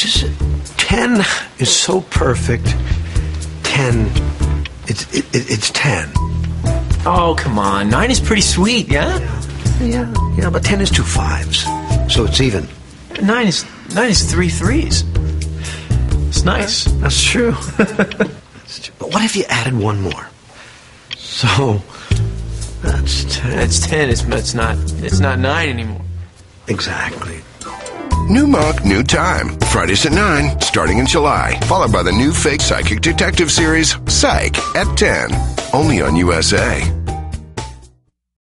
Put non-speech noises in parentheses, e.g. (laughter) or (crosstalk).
just 10 is so perfect. 10, it's, it, it, it's 10. Oh, come on. Nine is pretty sweet, yeah? Yeah, yeah, but 10 is two fives. So it's even. Nine is nine is three threes. It's nice. That's true. (laughs) That's. But what if you added one more? So that's 10. It's ten. It's it's not it's not nine anymore. Exactly. New Monk, New Time. Fridays at 9, starting in July. Followed by the new fake psychic detective series, Psych, at 10. Only on USA.